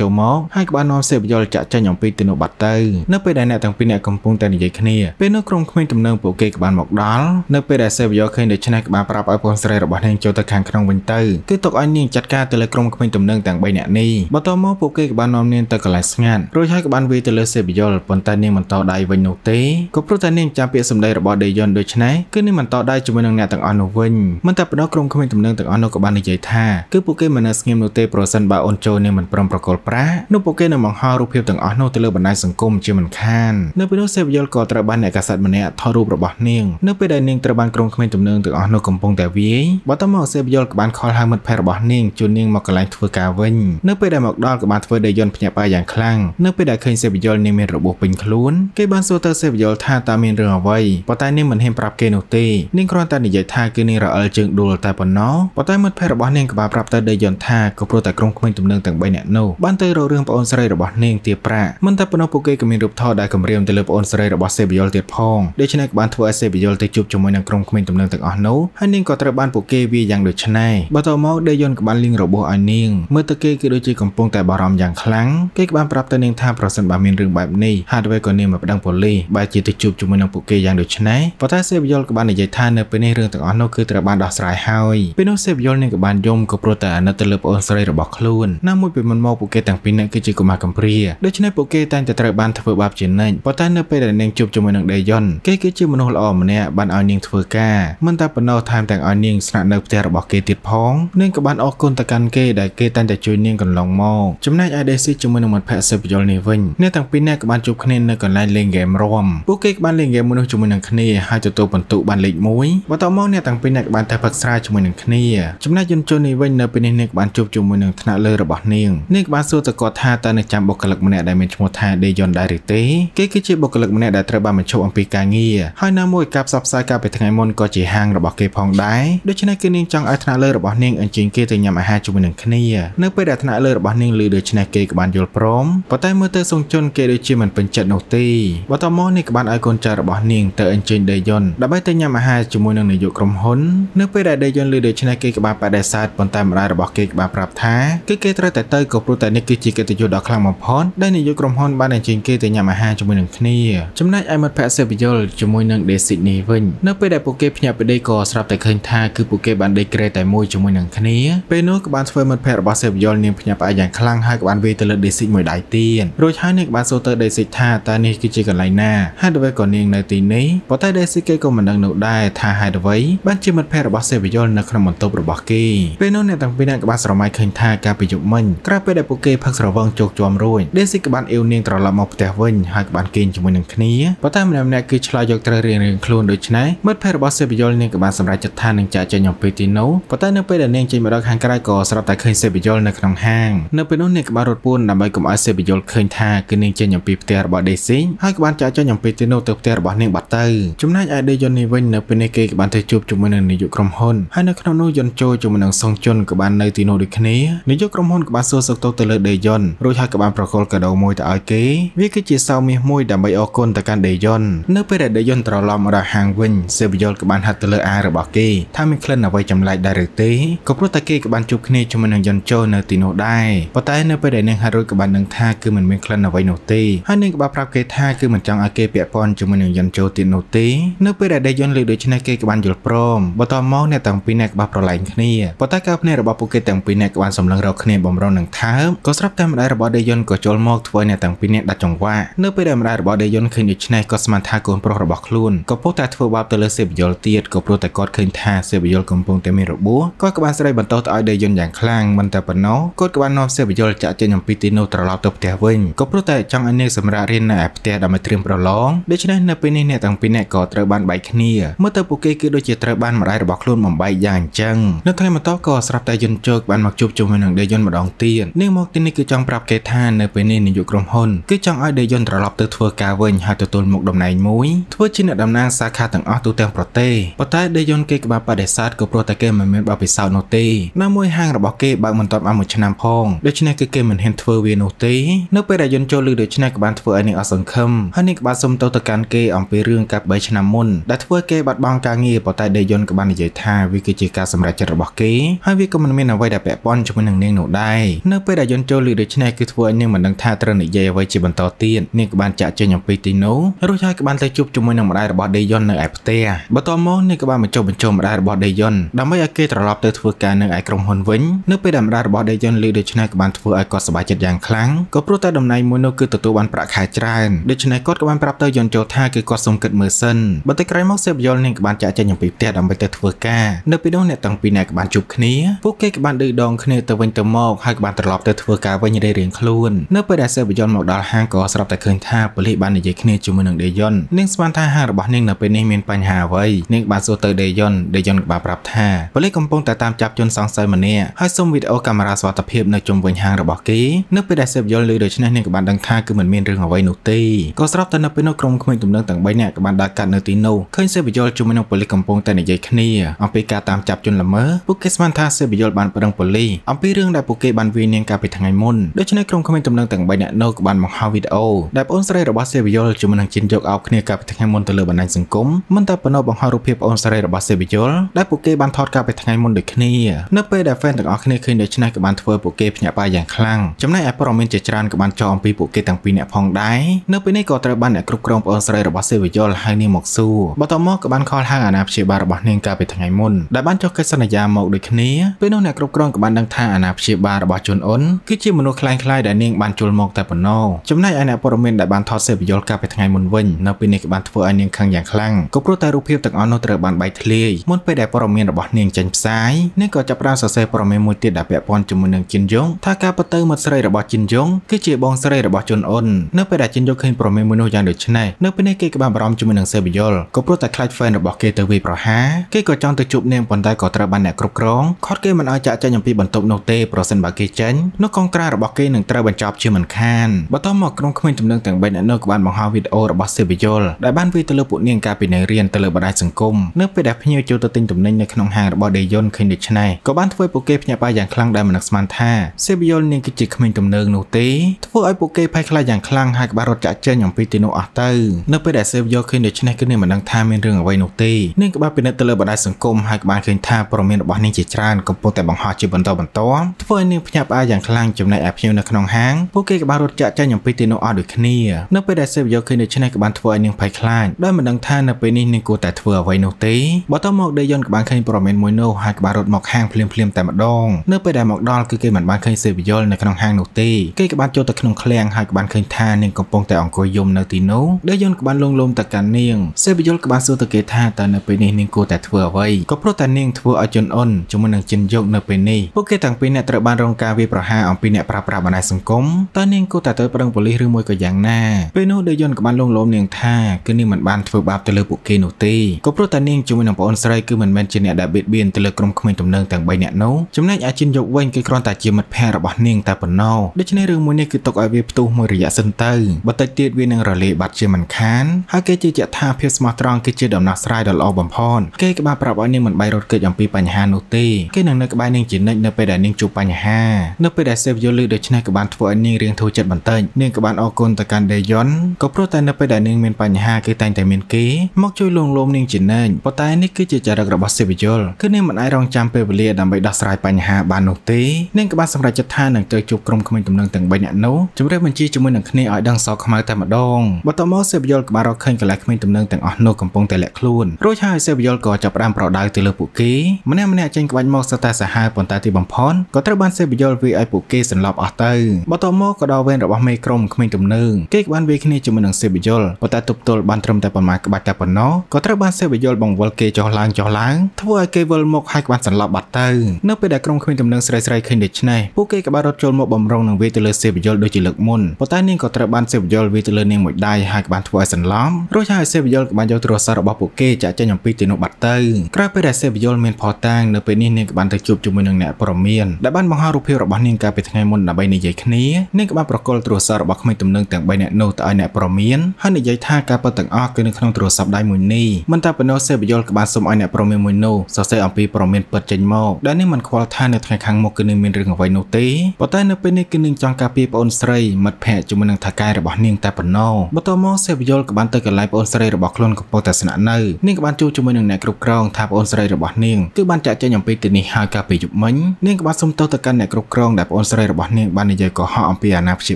ចូលមកហើយក៏បាននាំសេពយល់ចាក់ចេញអំពីទីនោះបាត់ទៅនៅពេលដែលអ្នកទាំងពីរអ្នកកំពុងតែនិយាយគ្នាពេលនោះក្រុមក្មេងទំនើងពួកគេក៏បានមកដល់នៅពេលដែលសេពយល់ឃើញដូច្នេះក៏បានប្រាប់ឲ្យប្អូនស្រីរបស់នាងចូលទៅខាងក្នុងវិញទៅគឺទុកឲ្យនាងចាត់ការទៅលើក្រុមក្មេងទំនើងទាំង3នាក់នេះបន្ទាប់មកពួកគេក៏បាននាំនាងទៅកន្លែងស្ងាត់រួចហើយក៏បានវាយទៅលើសេពយល់ប៉ុន្តែនាងមិនតដៃវិញនោះទេក៏ព្រោះតែនាងចាំពាក្យសម្ដីរបស់ដេយ៉ុនដូច្នេះគឺនាងមិនតដៃជាមួយនឹងអ្នកទាំងអស់នោះវិញមិនតែប៉ុណ្ណោះក្រុមក្មេងទំនើងទាំងអស់នោះក៏បាននិយាយថាគឺពួកគេមិននៅស្ងៀមនោះទេប្រសិនបើអូនចូលនាងមិនព្រមប្រកល់ប្រាស់នោះពួកគេនឹងបង្ហោរូបភាពទាំងអស់នោះទៅលើបណ្ដាញសង្គមជាមិនខាននៅពេលនោះសេពយល់ក៏ត្រូវបានអ្នកកាសែតម្នាក់ថតរូបរបស់នាងនៅពេលដែលនាងត្រូវបានក្រុមក្មេងទំនើងទាំងអស់នោះកំពុងតែវាយបន្ទាប់មកសេពយល់ក៏បានខលហៅមិត្តភ័ក្តិរបស់នាងជួននាងមកកន្លែងធ្វើការវិញនៅពេលដែលមកដល់ក៏បានធ្វើដេយ៉ុនភ្ញាក់ផ្អើលយ៉ាងខ្លាំងនៅពេលដែលឃើញសេពយល់នាងមានរបួសពេញខ្លួនគេបានសួរទៅសេពយល់ថាតើមានរឿងអ្វីប៉ុន្តែនាងមិនហ៊ានប្រាប់គេនោះទេនាងគ្រាន់តែនិយាយថាគឺនាងរអិលជើងដួលតែប៉ុណ្ណោះប៉ុន្តែមិត្តភ័ក្តិរបស់នាងក៏បានប្រាប់ទៅដេយ៉ុនថាក៏ព្រោះតែក្រុមក្មេងទំនើងទាំង3នាក់នោះបានទៅរករឿងប្អូនស្រីរបស់នាងទាប្រាក់មិនតែប៉ុណ្ណោះពួកគេក៏មានរូបថតដែលគម្រាមទៅលើប្អូនស្រីរបស់សេបយលទៀតផងដូច្នេះក៏បានធ្វើឲ្យសេបយលទៅជួបជាមួយនឹងក្រុមក្មេងទំនើងទាំងអស់នោះហើយនាងក៏ត្រូវបានពួកគេវាយ៉ាងដូចនេះបន្ទាប់មកដេយ៉ុនក៏បានលៀងរបួសឲ្យនាងមើលទៅគេគឺដូចជាកំពុងតែបារម្ភយ៉ាងខ្លាំងគេក៏បានប្រាប់ទៅនាងថាប្រសិនបើមានរឿងបែបនេះហាត់វេក៏នាងមកប្តឹងប៉ូលីសបែរជាទៅជួបជាមួយនឹងពួកគេយ៉ាងដូចនេះប៉ុន្តែសេបយលក៏បាននិយាយថានៅពេលនេះរឿងទាំងអស់នោះគឺត្រូវបានដោះស្រាយហើយពេលនោះសេបយលនាងក៏បានយំក៏ព្រោះតែអាណិតទៅលើប្អូនស្រីរបស់ខ្លួនណាមួយពីមុនមកពួកគេទាំងពីរនាក់គឺជាកុមារកំព្រាដូច្នេះពួកគេតែងតែត្រូវបានធ្វើបាបជានិច្ចប៉ុន្តែនៅពេលដែលនាងជួបជាមួយនឹងដេយ៉ុនគេគឺជាមនុស្សល្អម្នាក់បានឲ្យនាងធ្វើការមិនតែប៉ុណ្ណោះថែមទាំងឲ្យនាងស្នាក់នៅផ្ទះរបស់គេទៀតផងនាងក៏បានអរគុណទៅកាន់គេដែលគេតែងតែជួយនាងកន្លងមកចំណែកឯដេស៊ីជាមួយនឹងមិត្តភក្តិសិបយលនេះវិញអ្នកទាំងពីរនាក់ក៏បានជួបគ្នានៅកន្លែងលេងហ្គេមរំពួកគេក៏បានលេងហ្គេមមួយនោះជាមួយនឹងគ្នាហើយទទួលបន្ទុកបានលេខ1បន្ទាប់មកអ្នកទាំងពីរនាក់ក៏បានតែផឹកស្រាជាមួយនឹងគ្នាចំណែកយន្តជននេះវិញនៅពេលនេះនាងក៏បានជួបជាមួយនឹងថ្នាក់លើរបស់នាងនាងក៏បានសួរទៅគាត់ថាតើនឹងចាំបុគ្គលិកម្នាក់ដែលមានឈ្មោះថាដេយ៉ុនដែរឬទេគេគឺជាបុគ្គលិកម្នាក់ដែលត្រូវបានបញ្ឈប់អំពីការងារហើយនៅមួយការផ្សព្វផ្សាយកាលពីថ្ងៃមុនក៏ជាហាងរបស់គេផងដែរដូច្នេះគឺនាងចង់ឲ្យថ្នាក់លើរបស់នាងអញ្ជើញគេទៅញ៉ាំអាហារជាមួយនឹងគ្នានៅពេលដែលថ្នាក់លើរបស់នាងឮដូច្នេះគេក៏បានយល់ព្រមប៉ុន្តែមើលទៅសង្ជន់គេដូចជាមិនពេញចិត្តនោះទេបន្ទាប់មកនេះក៏បានឲ្យកូនចៅរបស់នាងទៅអញ្ជើញដេយ៉ុនដើម្បីទៅញ៉ាំអាហារជាមួយនឹងនាយកក្រុមហ៊ុននៅពេលដែលដេយ៉ុនឮដូច្នេះគេក៏បានបដិសេធប៉ុន្តែម្ដាយរបស់គេក៏បានប្រាប់ថាគឺគេត្រូវតែទៅក៏ព្រោះតែនេះគឺជាកិត្តិយសដ៏ខ្លាំងបំផុតដែលនាយកក្រុមហ៊ុនបានអញ្ជើញគេទៅញ៉ាំអាហារជាមួយនឹងគ្នាចំណែកឯមិត្តភក្តិសេបយលជាមួយនឹងដេស៊ីនីវិញនៅពេលដែលពួកគេភ្ញាក់ពីដេកក៏ស្រាប់តែឃើញថាគឺពួកគេបានដេកក្រែតែមួយជាមួយនឹងគ្នាពេលនោះក៏បានធ្វើមិត្តភក្តិរបស់សេបយលនាងភ្ញាក់ផ្អើលយ៉ាងខ្លាំងហើយក៏បានវាយទៅលើដេស៊ីមួយដៃទៀតរួចហើយនាងក៏បានសួរទៅដេស៊ីថាតើនេះគឺជាកន្លែងណាហេតុអ្វីក៏នាងនៅទីនេះប៉ុន្តែដេស៊ីគេក៏មិនដឹងនោះដែរថាហេតុអ្វីបានជាមិត្តភក្តិរបស់សេបយលនៅក្នុងបន្ទប់របស់គេពេលនោះអ្នកទាំងពីរនាក់ក៏បានស្រមៃឃើញថាការពីយប់មិញក្រោយពេលដែលពួកគេផឹកស្រវឹងជោគជាំរួចដេស៊ីក៏បានអ៊ីវនាងត្រឡប់មកផ្ទះវិញហើយក៏បានគេងជាមួយនឹងគ្នាប៉ុន្តែម្នាក់ម្នាក់គឺឆ្លើយយកត្រូវរៀងៗខ្លួនដូច្នេះមិត្តភ័ក្តិរបស់សេបយលនាងក៏បានសម្រេចចិត្តថានឹងចាក់ចេញអំពីទីនោះប៉ុន្តែនៅពេលដែលនាងចេញមកដល់ខាងក្រៅក៏ស្រាប់តែឃើញសេបយលនៅក្នុងហាងនៅពេលនោះនាងក៏បានរត់ពួនដើម្បីកុំឲ្យសេបយលឃើញថាគឺនាងចេញអំពីផ្ទះរបស់ដេស៊ីហើយក៏បានចាក់ចេញអំពីទីនោះទៅផ្ទះរបស់នាងបាត់ទៅចំណែកឯដេយននេះវិញនៅពេលនេះគេក៏បានទៅជួបជាមួយនឹងនាយកក្រុមហ៊ុនហើយនៅក្នុងនោះយន្តចូលជាមួយនឹងសងជុនក៏បាននៅទីនោះដូចគ្នានាយកក្រុមហ៊ុនក៏បានសួរសុខទុក្ខទៅលើដេយ៉ុនរួចហើយក៏បានប្រគល់កាដូមួយទៅឲ្យគេវាគឺជាសោមាសមួយដើម្បីអរគុណទៅកាន់ដេយ៉ុននៅពេលដែលដេយ៉ុនត្រឡប់មកដល់ហាងវិញសេបយលក៏បានហាត់ទៅលើអារបស់គេថាមានក្លិនអ្វីចម្លែកដែរឬទេក៏ព្រោះតែគេក៏បានជួបគ្នាជាមួយនឹងយន្តចូលនៅទីនោះដែរប៉ុន្តែនៅពេលដែលនាងហាត់រួចក៏បាននឹងថាគឺមិនមានក្លិនអ្វីនោះទេហើយនាងក៏បានប្រាប់គេថាគឺមិនចង់ឲ្យគេពាក់ព័ន្ធជាមួយនឹងយន្តចូលទៀតនោះទេនៅពេលដែលដេយ៉ុនលើកដូច្នេះគេក៏បានយល់ព្រមបន្តមកអ្នកទាំងពីរនាក់ក៏បានប្រឡែងគ្នាប៉ុន្តែការភ្នែករបស់ពួកគេទាំងពីរនាក់ក៏បានសម្លឹងរកគ្នាបំរុងនឹងថើបក៏ស្រាប់តែម្ដាយរបស់ដេយុនក៏ចូលមកធ្វើអ្នកទាំងពីរនាក់ដាច់ចង្វាក់នៅពេលដែលម្ដាយរបស់ដេយុនឃើញដូច្នេះក៏ស្មានថាកូនប្រុសរបស់ខ្លួនក៏ពុះតែធ្វើបាបទៅលើសេបយលទៀតក៏ព្រោះតែគាត់ឃើញថាសេបយលកំពុងតែមានរបួសគាត់ក៏បានស្រីបន្តទៅឲ្យដេយុនយ៉ាងខ្លាំងមិនតែប៉ុណ្ណោះគាត់ក៏បាននាំសេបយលចាក់ចេញអំពីទីនោះត្រឡប់ទៅផ្ទះវិញក៏ព្រោះតែចង់ឲ្យនាងសម្រាប់រៀននៅឯផ្ទះដើម្បីត្រៀមប្រឡងដូច្នេះនៅពេលនេះអ្នកទាំងពីរនាក់ក៏ត្រូវបានបែកគ្នាមើលទៅពួកគេគឺដូចជាត្រូវបានម្ដាយរបស់ខ្លួនបំបែកយ៉ាងអញ្ចឹងនៅថ្ងៃបន្ទាប់ក៏ស្រាប់តែយន្តជោគបានមកជួបជាមួយនឹងដេយុនម្ដងទៀតនាងមកទីនេះគឺចង់ប្រាប់គេថានៅពេលនេះនាយកក្រុមហ៊ុនគឺចង់ឲ្យដេយុនត្រឡប់ទៅធ្វើការវិញហើយទទួលមុខតំណែងមួយធ្វើជាអ្នកតំណាងសាខាទាំងអស់ទូទាំងប្រទេសប៉ុន្តែដេយុនគេក៏បានបដិសេធក៏ព្រោះតែគេមិនមានបទពិសោធន៍នោះទេណាមួយហាងរបស់គេបើកមិនទាន់បានមួយឆ្នាំផងដូច្នេះគឺគេមិនហ៊ានធ្វើវានោះទេនៅពេលដែលយន្តចូលលើដូច្នេះក៏បានធ្វើឲ្យនាងអស់សង្ឃឹមហើយនាងក៏បានសុំទៅទៅកាន់គេអំពីរឿងកាប់3ឆ្នាំមុនដែលធ្វើគេបាត់បង់ការងារប៉ុន្តែដេយុនក៏បាននិយាយថាវាគឺជាការសម្រេចចិត្តរបស់គេហើយវាក៏មិនមានអ្វីដែលពាក់ព័ន្ធជាមួយនឹងនាងនោះដែរនៅពេលដែលយន្តចូលលឺដូច្នេះគឺធ្វើឲ្យនាងមិនដឹងថាត្រូវនិយាយអ្វីជាបន្តទៀតនាងក៏បានចាក់ចេញអំពីទីនោះរួចហើយក៏បានទៅជួបជាមួយនឹងម្ដាយរបស់ដេយ៉ុននៅឯផ្ទះបន្ទាប់មកនាងក៏បានបញ្ចុះបញ្ចូលម្ដាយរបស់ដេយ៉ុនដើម្បីឲ្យគេត្រឡប់ទៅធ្វើការនៅឯក្រុមហ៊ុនវិញនៅពេលដែលម្ដាយរបស់ដេយ៉ុនលឺដូច្នេះក៏បានធ្វើឲ្យគាត់សប្បាយចិត្តយ៉ាងខ្លាំងក៏ព្រោះតែតំណែងមួយនោះគឺទទួលបានប្រាក់ខែច្រើនដូច្នេះគាត់ក៏បានប្រាប់ទៅយន្តចូលថាគឺគាត់សុំគិតមើលសិនបន្តិចក្រោយមកសេបយលនាងក៏បានចាក់ចេញអំពីផ្ទះដើម្បីទៅធ្វើការនៅពេលនោះអ្នកទាំងពីរនាក់ក៏បានជួបគ្នាពួកគេក៏បានឌឺដងគ្នាទៅវិញទៅមកហើយក៏បានត្រឡប់ទៅធ្វើការវិញរៀងៗខ្លួននៅពេលដែលសេបយលមកដល់ហាងក៏ស្រាប់តែឃើញថាប៉ូលីសបាននិយាយគ្នាជាមួយនឹងដេយ៉ុននាងស្មានថាហាងរបស់នាងនៅពេលនេះមានបញ្ហាអ្វីនាងបានសួរទៅដេយ៉ុនដេយ៉ុនក៏បានប្រាប់ថាប៉ូលីសកំពុងតែតាមចាប់ជនសង្ស័យម្នាក់ហើយសុំវីដេអូកាមេរ៉ាសុវត្ថិភាពនៅជុំវិញហាងរបស់គេនៅពេលដែលសេបយលឮដូច្នេះនាងក៏បានដឹងថាគឺមិនមានរឿងអ្វីនោះទេក៏ស្រាប់តែនៅពេលនោះក្រុមក្មេងទំនើងទាំង3នាក់ក៏បានដើរកាត់នៅទីនោះឃើញសេបយលជាមួយនឹងប៉ូលីសកំពុងតែនិយាយគ្នាអំពីការតាមចាប់ជនល្មើសពួកគេស្មានថាសេបយលបានប្រឹងប៉ូលីសអំពីរឿងដែលពួកគេបានវាយនាងកាលពីថ្ងៃមុនដូច្នេះក្រុមក្មេងទំនើងទាំង3នាក់នោះក៏បានបង្ហោះវីដេអូដែលប្អូនស្រីរបស់សេបយលជាមួយនឹងជីនយកអោបគ្នាកាលពីថ្ងៃមុនទៅលើបណ្ដាញសង្គមមិនតែប៉ុណ្ណោះបង្ហោះរូបភាពប្អូនស្រីរបស់សេបយលដែលពួកគេបានថតកាលពីថ្ងៃមុនដូចគ្នានៅពេលដែល fan ទាំងអស់គ្នាឃើញដូច្នេះក៏បានធ្វើពួកគេភ្ញាក់ផ្អើលយ៉ាងខ្លាំងចំណែកឯព័ត៌មានជាច្រើនក៏បានចោទអំពីពួកគេទាំងពីរនាក់ផងដែរនៅពេលនេះក៏ត្រូវបានអ្នកគ្រប់គ្រងប្អូនស្រីរបស់សេវយលហៅនាងមកសួរបន្ទាប់មកក៏បានខលហៅអាណាព្យាបាលរបស់នាងកាលពីថ្ងៃមុនដែលបានចុះកិច្ចសន្យាមកដូចគ្នាពេលនោះអ្នកគ្រប់គ្រងរងក៏បានដឹងថាអាណាព្យាបាលរបស់ជុនអ៊ុនគឺជាមនុស្សខ្លាំងខ្លាយដែលនាងបានជុលមកតែប៉ុណ្ណោះចំណែកឯអ្នកព័ត៌មានដែលបានថតសេពយល់កាលពីថ្ងៃមុនវិញនៅពេលនេះក៏បានធ្វើឲ្យនាងខឹងយ៉ាងខ្លាំងក៏ព្រោះតែរូបភាពទាំងអស់នោះត្រូវបានបែកធ្លាយមុនពេលដែលព័ត៌មានរបស់នាងចេញផ្សាយនាងក៏ចាប់ផ្ដើមសរសេរព័ត៌មានមួយទៀតដែលពាក់ព័ន្ធជាមួយនឹងជិនយងថាការពិតទៅមាត់ស្រីរបស់ជិនយងគឺជាបងស្រីរបស់ជុនអ៊ុននៅពេលដែលជិនយងឃើញព័ត៌មានមួយនោះយ៉ាងដូចនេះនៅពេលនេះគេក៏បានបារម្ភជាមួយនឹងសេពយល់ក៏ព្រោះតែខ្លាច fan របស់គេទៅវាយប្រហារគេក៏ចង់ទៅជួបនាងប៉ុន្តែក៏ត្រូវបានអ្នកគ្រប់គ្រងខត់គេមិនឲ្យចាក់ចេញអំពីបន្ទប់នោះទេប្រសិនបើគេចេញនោះកងក្រារបស់គេនឹងត្រូវបញ្ចប់ជាមិនខានបន្ទាប់មកក្រុមក្មេងទំនឹងទាំង3អ្នកនោះក៏បានបង្ហោះវីដេអូរបស់សេបយលដែលបានវាយទៅលើពួកនាងកាលពីនៅរៀនទៅលើបណ្ដាញសង្គមនៅពេលដែលភ្ញៀវចូលទៅទិញទំនិញនៅក្នុងហាងរបស់ដេយុនឃើញដូច្នេះក៏បានធ្វើពួកគេភ្ញាក់ផ្អើលយ៉ាងខ្លាំងដែលមិននឹកស្មានថាសេបយលនាងគឺជាក្មេងទំនើងនោះទេធ្វើឲ្យពួកគេភ័យខ្លាចយ៉ាងខ្លាំងហើយក៏បានរត់ចាក់ចេញអំពីទីនោះអស់ទៅនៅពេលដែលសេបយលឃើញដូច្នេះគឺនាងមិនដឹងថាមានរឿងអ្វីនោះទេនាងក៏បានពិនិត្យទៅលើបណ្ដាញសង្គមហើយក៏បានឃើញថាព័ត៌មានរបស់នាងជាច្រើនកំពុងតែបង្ហោះជាបន្តបន្ទាប់ធ្វើឲ្យនាងភ្ញាក់ផ្អើលយ៉ាងខ្លាំងចំណែកឯភ្ញៀវនៅក្នុងហាងពួកគេក៏បានរត់ចាក់ចេញអំពីទីនោះអស់ដូចគ្នានៅពេលដែលសេបយលឃើញដូច្នេះក៏បានធ្វើឲ្យនាងភ័យខ្លាចដោយមិនដឹងថានៅពេលនេះនាងគួរតែធ្វើអ្វីនោះទេបន្ទាប់មកដេយ៉ុនក៏បានឃើញព័ត៌មានមួយនោះហើយក៏បានរត់មកហាងភ្លាមៗតែម្ដងនៅពេលដែលមកដល់គឺគេមិនបានឃើញសេបយលនៅក្នុងហាងនោះទេគេក៏បានចូលទៅក្នុងឃ្លាំងហើយក៏បានឃើញថានាងកំពុងតែអង្គុយយំនៅទីនោះដេយ៉ុនក៏បានលងលោមទៅកាន់នាងសេបយលក៏បានសួរទៅគេថាតើនៅពេលនេះនាងគួរតែធ្វើអ្វីក៏ព្រោះតែនាងធ្វើឲ្យជន់អ៊ុនជាមួយនឹងចិនយកនៅពេលនេះពួកគេទាំងពីរអ្នកត្រូវបានរងការវាយប្រហារអំពីអ្នកប្រើប្រាស់បណ្ដាញសង្គមតើនាងគួរតែទៅប្រឹងប៉ូលីសឬមួយក៏យ៉ាងណាពេលនោះដេយ៉ុនក៏បានលងលោមនាងថាគឺនាងមិនបានធ្វើបាបទៅលើពួកគេនោះទេក៏ព្រោះតែនាងជាមួយនឹងប្អូនស្រីគឺមិនមែនជាអ្នកដែលបៀតបៀនទៅលើក្រុមក្មេងទំនើងទាំង3នាក់នោះចំណែកអាជីនយកវិញគឺគ្រាន់តែជាមិត្តភ័ក្តិរបស់នាងតែប៉ុណ្ណោះដូច្នេះរឿងមួយនេះគឺទុកឲ្យវាផ្ទុះមួយរយៈសិនទៅបន្តិចទៀតវានឹងរលាយបាត់ជាមិនខានហើយគេជឿជាក់ថាភាពស្មោះត្រង់គឺជាដំណោះស្រាយដ៏ល្អបំផុតគេក៏បានប្រាប់ឲ្យនាងមិនបាយរត់គេចអំពីបញ្ហានោះទេគេនឹងនៅក្បែរនាងជានិច្ចនៅពេលដែលនាងជួបបញ្ហានៅពេលដែលសេវយល់ឮដូច្នេះក៏បានធ្វើឲ្យនាងរៀងធូរចិត្តបន្តិចនាងក៏បានអរគុណទៅកាន់ដេយ៉ុនក៏ព្រោះតែនៅពេលដែលនាងមានបញ្ហាគឺតែងតែមានគេមកជួយលួងលោមនាងជានិច្ចប៉ុន្តែនេះគឺជាចរិតរបស់សេវយល់គឺនាងមិនអាចរងចាំពេលវេលាដើម្បីដោះស្រាយបញ្ហាបាននោះទេនាងក៏បានសម្រេចចិត្តថានឹងទៅជួបក្រុមក្មេងទំនើងទាំង3នាក់នោះជម្រាបបញ្ជាជាមួយនឹងគ្នាឲ្យដឹងសខ្មៅតែម្ដងបន្ទាប់មកសេវយល់ក៏បានរកឃើញកន្លែងក្មេងទំនើងទាំងអស់នោះកំពុងតែលាក់ខ្លួនរួចហើយសេវយល់ក៏ចាប់ផ្ដើមប្រដៅទៅលើពួកគេម្នាក់ម្នាក់ចេញក្បាច់មកសតែសាហាវប៉ុន្តែទីបំផុតក៏ត្រូវបានសេវយល់វាយឲ្យពួកគេសន្លប់អស់ទៅបន្ទាប់មកក៏ដល់វេនរបស់មេក្រុមក្មេងទំនើងគេក៏បានវាយគ្នាជាមួយនឹងសេវយល់ប៉ុន្តែទប់ទល់បានត្រឹមតែប៉ុន្មានក្បាច់តែប៉ុណ្ណោះក៏ត្រូវបានសេវយល់បង្វិលគេចុះឡើងចុះឡើងធ្វើឲ្យគេវិលមកហើយក៏បានសន្លប់បាត់ទៅនៅពេលដែលក្រុមក្មេងទំនើងស្រីស្រីឃើញដូច្នេះពួកគេក៏បានរត់ចូលមកបំរុងនឹងវាយទៅលើសេវយល់ដូចជាលើកមុនប៉ុន្តែនាងក៏ត្រូវបានសេវយល់វាយទៅលើនាងមួយដៃហើយក៏បានធ្វើឲ្យសន្លប់រួចហើយសេវយល់ក៏បានយកទូរស័ព្ទរបស់ពួកគេចាក់ចេញអំពីទីនោះបាត់ទៅក្រោយពេលដែលសេវយល់មានផតាងនៅពេលនេះនាងក៏បានទៅជួបជាមួយនឹងអ្នកព័ត៌មានដែលបានបង្ហោះរូបភាពរបស់នាងកាលពីថ្ងៃមុនដើម្បីនិយាយគ្នានាងក៏បានប្រកល់ទូរស័ព្ទរបស់ក្មេងទំនើងទាំង3នាក់នោះទៅឲ្យអ្នកព័ត៌មានហើយនិយាយថាការពិតទាំងអស់គឺនៅក្នុងទូរស័ព្ទដៃមួយនេះមិនតែប៉ុណ្ណោះសេវយល់ក៏បានសុំឲ្យអ្នកព័ត៌មានមួយនោះសរសេរអំពីព័ត៌មានពិតចេញមកដែលនាងមិនខ្វល់ថានៅថ្ងៃខាងមុខគឺនឹងមានរឿងអ្វីនោះទេប៉ុន្តែនៅពេលនេះគឺនាងចង់ការពារប្អូនស្រីមិត្តភ័ក្តិជាមួយនឹងថៅកែរបស់នាងតែប៉ុណ្ណោះបន្ទាប់មកសេវយល់ក៏បានទៅកន្លែងប្អូនស្រីរបស់ខ្លួនកំពុងតែស្នាក់នៅនាងក៏បានជួបជាមួយនឹងអ្នកគ្រប់គ្រងថាប្អូនស្រីរបស់នាងគឺបានចាក់ចេញអំពីទីនេះហើយកាលពីយប់មិញនាងក៏បានសុំទោសទៅកាន់អ្នកគ្រប់គ្រងដែលប្អូនស្រីរបស់នាងបាននិយាយកុហកអំពីអាណាព្យា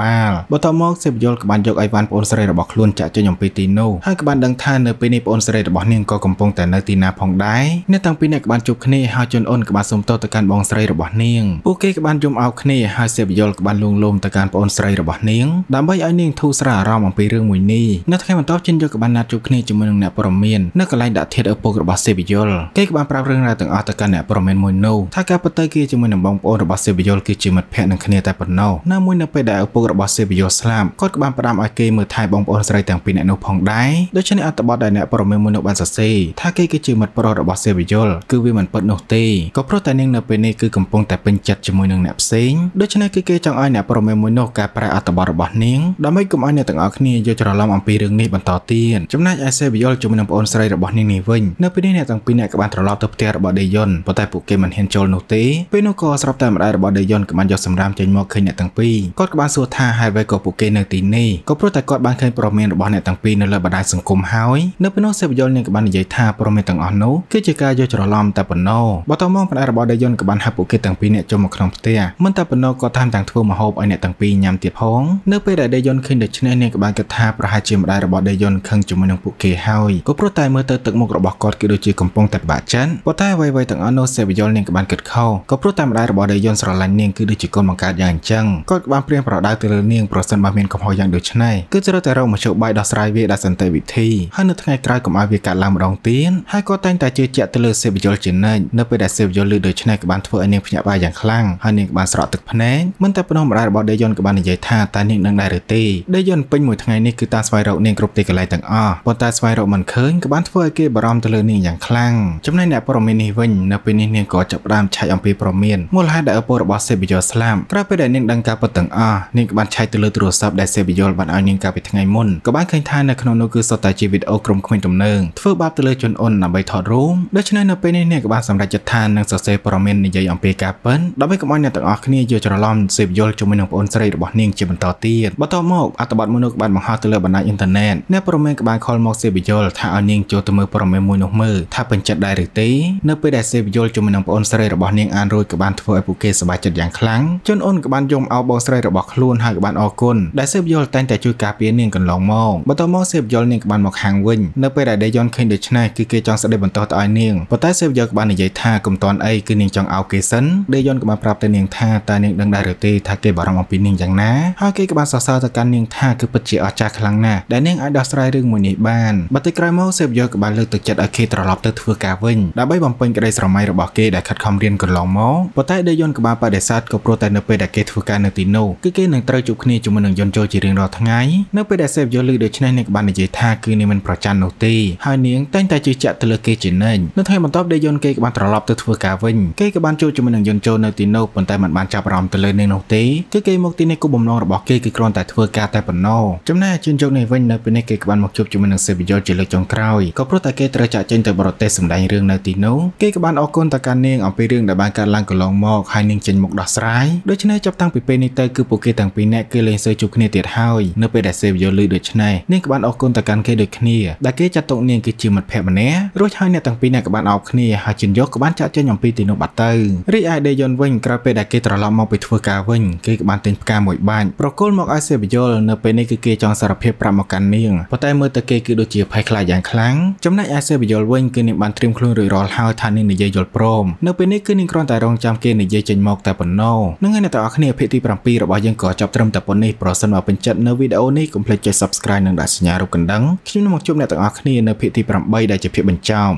បាលបន្ទាប់មកសេពយល់ក៏បានយកអីវ៉ាន់ប្អូនស្រីរបស់ខ្លួនចាក់ចេញអំពីទីនោះហើយក៏បានដឹងថានៅពេលនេះប្អូនស្រីរបស់នាងក៏កំពុងតែនៅទីណាផងដែរអ្នកទាំងពីរអ្នកក៏បានជួបគ្នាហើយជន់អូនក៏បានសុំទោសទៅកាន់បងស្រីរបស់នាងពួកគេក៏បានយំអោបគ្នាហើយសេពយល់ក៏បានលួងលោមទៅកាន់ប្អូនស្រីរបស់នាងដើម្បីឲ្យនាងធូរស្រាលអារម្មណ៍អំពីរឿងមួយនេះនៅថ្ងៃបន្ទាប់ជិនយកក៏បានណាត់ជួបគ្នាជាមួយនឹងអ្នកព័ត៌មាននៅកន្លែងដាក់ធាតុឪពុករបស់សេពយល់គេក៏បានប្រាប់រឿងរ៉ាវទាំងអស់ទៅកាន់អ្នកព័ត៌មានមួយនោះថាការពិតទៅគេជាមួយនឹងបងប្អូនរបស់សេពយល់គឺជាមិត្តភក្តិនឹងគ្នាតែប៉ុណ្ណោះនៅមួយនៅពេលដែលឪពុករបស់សេពយល់ស្លាប់គាត់ក៏បានផ្ដាំឲ្យគេមើលថែបងប្អូនស្រីទាំងពីរអ្នកនោះផងដែរដូច្នេះអត្ថបទដែលអ្នកព័ត៌មានមួយនោះបានសរសេរថាគេគឺជាមិត្តប្រុសរបស់សេពយល់គឺវាមិនពិតនោះទេក៏ព្រោះតែនាងនៅពេលនេះគឺកំពុងតែពេញចិត្តជាមួយនឹងអ្នកផ្សេងដូច្នេះគឺគេចង់ឲ្យអ្នកព័ត៌មានមួយនោះកែប្រែអត្ថបទរបស់នាងដើម្បីកុំឲ្យអ្នកទាំងអស់គ្នាយល់ច្រឡំអំពីរឿងនេះបន្តទៀតចំណែកឯសេពយល់ជាមួយនឹងប្អូនស្រីរបស់នាងនេះវិញនៅពេលនេះអ្នកទាំងពីរអ្នកក៏បានត្រឡប់ទៅផ្ទះរបស់ដេយុនប៉ុន្តែពួកគេមិនហ៊ានចូលនោះទេពេលនោះក៏ស្រាប់តែម្ដាយរបស់ដេយុនក៏បានយកសម្រាមចេញមកឃើញអ្នកទាំងពីរគាត់ក៏បានសួរថាហេតុអ្វីក៏ពួកគេនៅទីនេះក៏ព្រោះតែគាត់បានឃើញព័ត៌មានរបស់អ្នកទាំងពីរនៅលើបណ្ដាញសង្គមហើយនៅពេលនោះសេពយល់នាងក៏បាននិយាយថាព័ត៌មានទាំងអស់នោះគឺជាការយកច្រឡំតែប៉ុណ្ណោះបន្ទាប់មកម្ដាយរបស់ដេយុនក៏បានហៅពួកគេទាំងពីរអ្នកចូលមកក្នុងផ្ទះមិនតែប៉ុណ្ណោះក៏ថែមទាំងធ្វើម្ហូបឲ្យអ្នកទាំងពីរញ៉ាំទៀតផងនៅពេលដែលដេយុនឃើញដូច្នេះនាងក៏បានគិតថាប្រហែលជាម្ដាយរបស់ដេយុនខឹងជាមួយនឹងពួកគេហើយក៏ព្រោះតែមើលទៅទឹកមុខរបស់គាត់គឺដូចជាកំពុងតែពិបាកចិត្តប៉ុន្តែអ្វីៗទាំងអស់នោះសេពយល់នាងក៏បានគិតខុសក៏ព្រោះតែម្ដាយរបស់ដេយុនស្រឡាញ់នាងគឺដូចជាកូនបង្កើតយ៉ាងអញ្ចឹងគាត់ក៏បានព្រៀងប្រដៅទៅលើនាងប្រសិនបើមានកំហុសយ៉ាងដូចនេះគឺត្រូវតែរកមធ្យោបាយដោះស្រាយវាដោយសន្តិវិធីហើយនៅថ្ងៃក្រោយកុំឲ្យវាកាត់ឡើងម្ដងទៀតហើយគាត់តែងតែជឿជាក់ទៅលើសេពយល់ជានិច្ចនៅពេលដែលសេពយល់ឮដូច្នេះក៏បានធ្វើឲ្យនាងភ្ញាក់ផ្អើលយ៉ាងខ្លាំងហើយនាងក៏បានស្រក់ទឹកភ្នែកមិនតែប៉ុណ្ណោះម្ដាយរបស់ដេយុនក៏បាននិយាយថាតើនាងនឹងដែរឬទេដេយុនពេញមួយថ្ងៃនេះគឺតាមស្វែងរកនាងគ្រប់ទីកន្លែងទាំងអស់ប៉ុន្តែស្វែងរកមិនឃើញក៏បានធ្វើឲ្យគេបារម្ភទៅលើនាងយ៉ាងខ្លាំងចំណែកអ្នកព័ត៌មាននេះវិញនៅពេលនេះនាងក៏ចាប់ផ្ដើមឆែកអំពីព័ត៌មានមូលហេតុដែលឪពុករបស់សេបយលស្លាប់ក្រោយពេលដែលនាងដឹងការពិតទាំងអស់នាងក៏បានឆែកទៅលើទូរស័ព្ទដែលសេបយលបានឲ្យនាងកាលពីថ្ងៃមុនក៏បានឃើញថានៅក្នុងនោះគឺសុទ្ធតែជាវីដេអូក្រុមក្មេងទំនើងធ្វើបាបទៅលើជនអ៊ុនដើម្បីថតរូបដូច្នេះនៅពេលនេះនាងក៏បានសម្រេចចិត្តថានឹងសរសេរព័ត៌មាននិយាយអំពីការពិតដើម្បីកុំឲ្យអ្នកទាំងអស់គ្នាយល់ច្រឡំសេបយលជាមួយនឹងប្អូនស្រីរបស់នាងជាបន្តទៀតបន្ទាប់មកអត្ថបទមួយនោះក៏បានបង្ហោះទៅលើបណ្ដាញអ៊ីនធឺណិតអ្នកព័ត៌មានក៏បានខលមកសេបយលថាឲ្យនាងចូលទៅមើលព័ត៌មានមួយនោះមើលថាពេញចិត្តដែរឬទេនៅពេលដែលសេបយលជាមួយនឹងប្អូនស្រីរបស់នាងអានរួចក៏បានធ្វើឲ្យពួកគេសប្បាយចិត្តយ៉ាងខ្លាំងជន់អូនក៏បានយំអោបបងស្រីរបស់ខ្លួនហើយក៏បានអរគុណដែលសេបយលតែងតែជួយការពារនាងកន្លងមកបន្ទាប់មកសេបយលនាងក៏បានមកខាងវិញនៅពេលដែលដេយ៉ុនឃើញដូច្នេះគឺគេចង់ស្ដីបន្តទៅឲ្យនាងប៉ុន្តែសេបយលក៏បាននិយាយថាកុំតន់អីគឺនាងចង់អោបគេសិនដេយ៉ុនក៏បានប្រាប់ទៅនាងថាតើនាងដឹងដែរឬទេថាគេបារម្ភអំពីនាងយ៉ាងណាហើយគេក៏បានសរសើរទៅកាន់នាងថាគឺពិតជាអស្ចារ្យខ្លាំងណាស់ដែលនាងអាចដោះស្រាយរឿងមួយនេះបានបន្តិចក្រោយមកសេបយលក៏បានលើកទឹកចិត្តឲ្យគេត្រឡប់ទៅធ្វើការវិញដើម្បីបំពេញក្តីស្រមៃរបស់គេដែលខិតខំរៀនកន្លងមកប៉ុន្តែដេយ៉ុនក៏បានបដិសេធក៏ព្រោះតែនៅពេលដែលគេធ្វើការនៅទីនោះគឺគេនឹងត្រូវជួបគ្នាជាមួយនឹងយន្តចូលជារៀងរាល់ថ្ងៃនៅពេលដែលសេបយលលើដូច្នេះនាងក៏បាននិយាយថាគឺនាងមិនប្រច័ណ្ឌនោះទេហើយនាងតែងតែជឿជាក់ទៅលើគេជានិច្ចនៅថ្ងៃបន្ទាប់ដេយ៉ុនគេក៏បានត្រឡប់ទៅធ្វើការវិញគេក៏បានជួបជាមួយនឹងយន្តចូលនៅទីនោះប៉ុន្តែមិនបានចាប់អារម្មណ៍ទៅលើនាងនោះទេគឺគេមកទីនេះគោលបំណងរបស់គេគឺគ្រាន់តែធ្វើការតែប៉ុណ្ណោះចំណែកជនជោគនេះវិញនៅពេលនេះគេក៏បានមកជួបជាមួយនឹងសេបយលជាលើកចុងក្រោយក៏ព្រោះតែគេត្រូវចាក់ចេញទៅបរទេសសម្ដែងរឿងនៅទីនោះគេក៏បានអរគុណទៅកាន់នាងអំពីរឿងដែលបានកើតឡើងកន្លងមកហើយនាងចេញមុខដោះស្រាយដូច្នេះចាប់តាំងពីពេលនេះទៅគឺពួកគេទាំងពីរនាក់គឺលែងសូវជួបគ្នាទៀតហើយនៅពេលដែលសេវយលឺដូច្នេះនាងក៏បានអរគុណទៅកាន់គេដូចគ្នាដែលគេចាត់ទុកនាងគឺជាមិត្តភក្តិម្នាក់រួចហើយអ្នកទាំងពីរនាក់ក៏បានអោបគ្នាហើយជិនយកក៏បានចាក់ចេញអំពីទីនោះបាត់ទៅរីឯដេយុនវិញក្រោយពេលដែលគេត្រឡប់មកពីធ្វើការវិញគេក៏បានទិញផ្កាមួយបាច់ប្រគល់មកឲ្យសេវយលនៅពេលនេះគឺគេចង់សារភាពប្រាប់មកកាន់នាងប៉ុន្តែមើលទៅគេគឺដូចជាភ័យខ្លាចយ៉ាងខ្លាំងចំណែកឯសេវយលវិញគឺនាងបានត្រៀមខ្លួនរួចរាល់ហើយថានាងនិយាយយល់ព្រមនៅពេលនេះគឺនាងគ្រាន់តែរងចាំគេនិយាយចេញមកតែប៉ុណ្ណោះនឹងហើយអ្នកទាំងអស់គ្នាភាគទី7របស់យើងក៏ចាប់ត្រឹមតែប៉ុណ្នេះប្រសិនបើពេញចិត្តនៅវីដេអូនេះកុំភ្លេចចុច Subscribe និងដាក់សញ្ញារូបកណ្ដឹងខ្ញុំនឹងមកជួបអ្នកទាំងអស់គ្នានៅភាគទី8ដែលជាភាគបញ្ចប់